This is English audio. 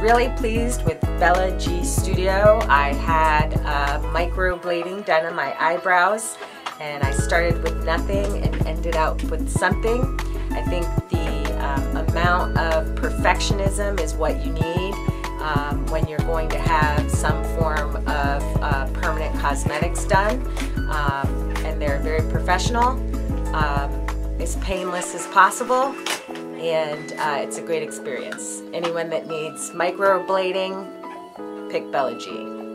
really pleased with Bella G Studio. I had uh, microblading done on my eyebrows and I started with nothing and ended up with something. I think the um, amount of perfectionism is what you need um, when you're going to have some form of uh, permanent cosmetics done. Um, and they're very professional, um, as painless as possible, and uh, it's a great experience. Anyone that needs microblading, pick Bella G.